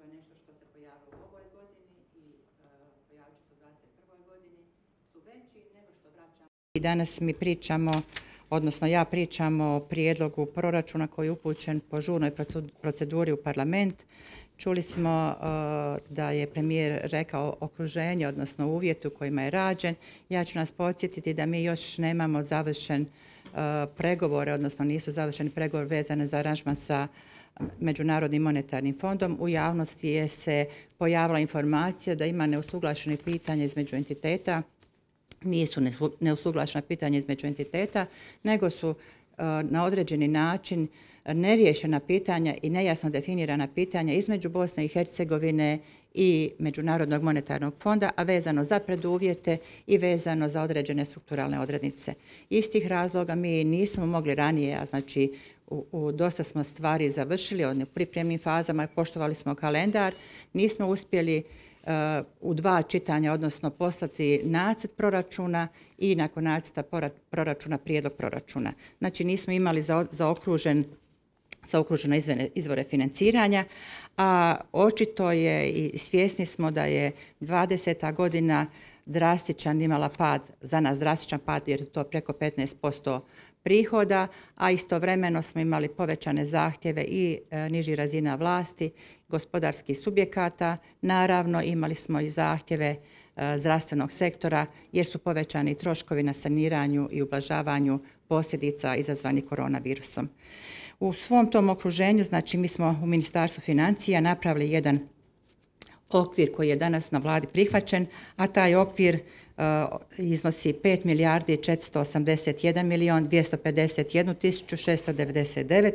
to nešto što se pojavilo u ovoj godini i e, pojavit će se u 2021. godini, su veći nego što vraćamo. I danas mi pričamo, odnosno ja pričam o prijedlogu proračuna koji je upućen po žurnoj proceduri u parlament. Čuli smo uh, da je premijer rekao okruženje, odnosno uvjeti u kojima je rađen. Ja ću nas podsjetiti da mi još nemamo završen uh, pregovore, odnosno nisu završeni pregovor vezane za aranžman sa Međunarodnim monetarnim fondom. U javnosti je se pojavila informacija da ima neusuglašene pitanje između entiteta. Nisu neusuglašena pitanja između entiteta, nego su uh, na određeni način neriješena pitanja i nejasno definirana pitanja između Bosne i Hercegovine i Međunarodnog monetarnog fonda, a vezano za preduvjete i vezano za određene strukturalne odrednice. Istih razloga mi nismo mogli ranije, a znači u, dosta smo stvari završili, u pripremnim fazama, poštovali smo kalendar, nismo uspjeli uh, u dva čitanja, odnosno poslati nacrt proračuna i nakon nacrta proračuna prijedlog proračuna. Znači nismo imali zaokružen zaokružene izvore financiranja, a očito je i svjesni smo da je 20. godina drastičan imala pad, za nas drastičan pad jer je to preko 15% prihoda, a istovremeno smo imali povećane zahtjeve i e, niži razina vlasti, gospodarskih subjekata. Naravno, imali smo i zahtjeve e, zdravstvenog sektora jer su povećani troškovi na saniranju i ublažavanju posljedica izazvanih koronavirusom. U svom tom okruženju, znači mi smo u Ministarstvu financija napravili jedan okvir koji je danas na vladi prihvaćen, a taj okvir iznosi 5 milijardi 481 milion 251 tisuću 699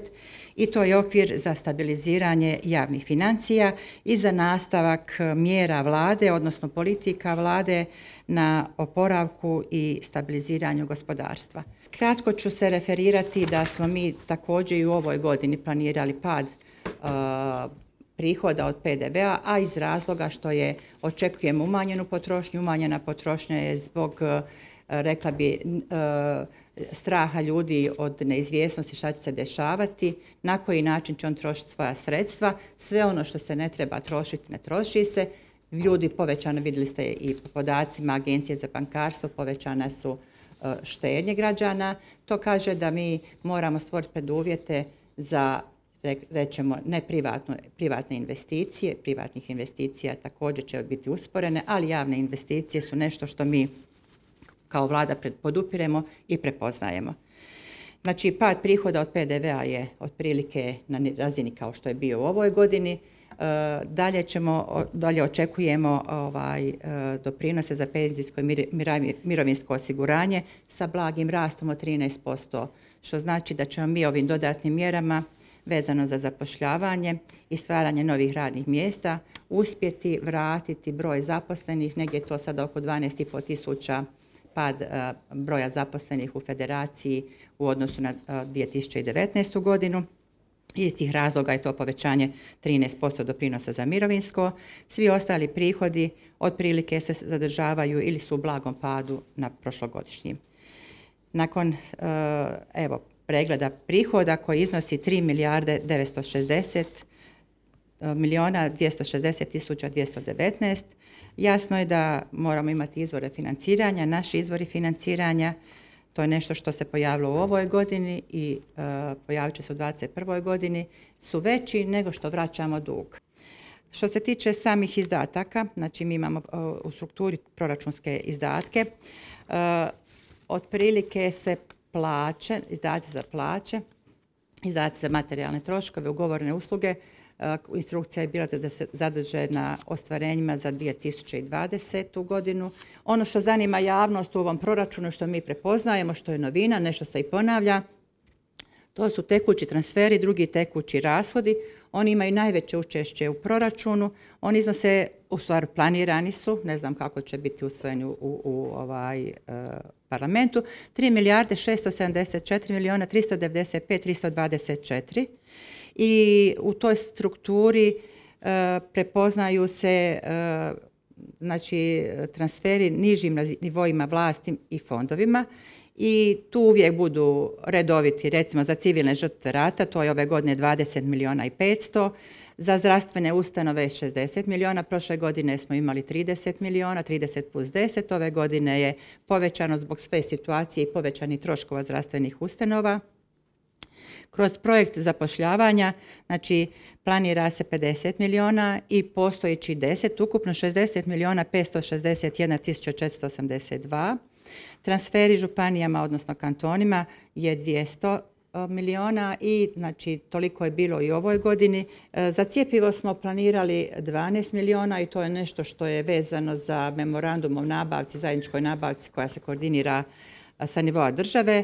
i to je okvir za stabiliziranje javnih financija i za nastavak mjera vlade, odnosno politika vlade na oporavku i stabiliziranju gospodarstva. Kratko ću se referirati da smo mi također i u ovoj godini planirali pad uh, prihoda od PDV-a, a iz razloga što je očekujemo umanjenu potrošnju. Umanjena potrošnja je zbog, uh, rekla bi, uh, straha ljudi od neizvjesnosti šta će se dešavati, na koji način će on trošiti svoja sredstva. Sve ono što se ne treba trošiti, ne troši se. Ljudi povećano, vidjeli ste i po podacima Agencije za bankarstvo, povećana su E, štednje građana. To kaže da mi moramo stvoriti preduvjete za rećemo ne privatno, privatne investicije, privatnih investicija također će biti usporene, ali javne investicije su nešto što mi kao vlada podupiremo i prepoznajemo. Znači, pad prihoda od PDV-a je otprilike na razini kao što je bio u ovoj godini. Dalje, ćemo, dalje očekujemo ovaj, e, doprinose za penzijsko i mirovinsko osiguranje sa blagim rastom od 13%, što znači da ćemo mi ovim dodatnim mjerama vezano za zapošljavanje i stvaranje novih radnih mjesta uspjeti vratiti broj zaposlenih, negdje je to sada oko 12,5 tisuća pad e, broja zaposlenih u federaciji u odnosu na 2019. E, godinu iz tih razloga je to povećanje 13% doprinosa za mirovinsko. Svi ostali prihodi otprilike se zadržavaju ili su u blagom padu na prošlogodišnjim. Nakon e, evo, pregleda prihoda koji iznosi 3 milijarde 960 e, milijuna 260 tisuća 219, jasno je da moramo imati izvore financiranja. Naši izvori financiranja to je nešto što se pojavilo u ovoj godini i uh, pojavit će se u 2021. godini, su veći nego što vraćamo dug. Što se tiče samih izdataka, znači mi imamo uh, u strukturi proračunske izdatke, uh, otprilike se plaće, izdaci za plaće, izdaci za materijalne troškove, ugovorne usluge, Instrukcija je bila da se zadrže na ostvarenjima za 2020. godinu. Ono što zanima javnost u ovom proračunu, što mi prepoznajemo, što je novina, nešto se i ponavlja, to su tekući transferi, drugi tekući rashodi. Oni imaju najveće učešće u proračunu. Oni iznose, u stvari planirani su, ne znam kako će biti usvojeni u, u ovaj e, parlamentu, 3 milijarde 674 milijuna 395 324 i u toj strukturi e, prepoznaju se e, znači transferi nižim nivoima vlasti i fondovima i tu uvijek budu redoviti, recimo za civilne žrtve rata, to je ove godine 20 milijuna i 500, za zdravstvene ustanove 60 milijuna, prošle godine smo imali 30 milijuna, 30 plus 10, ove godine je povećano zbog sve situacije i povećanih troškova zdravstvenih ustanova. Kroz projekt zapošljavanja, znači planira se 50 milijuna i postojeći 10, ukupno 60 milijuna 561 482. Transferi županijama, odnosno kantonima je 200 e, milijuna i znači toliko je bilo i ovoj godini. E, za cijepivo smo planirali 12 milijuna i to je nešto što je vezano za memorandum o nabavci, zajedničkoj nabavci koja se koordinira sa nivoa države.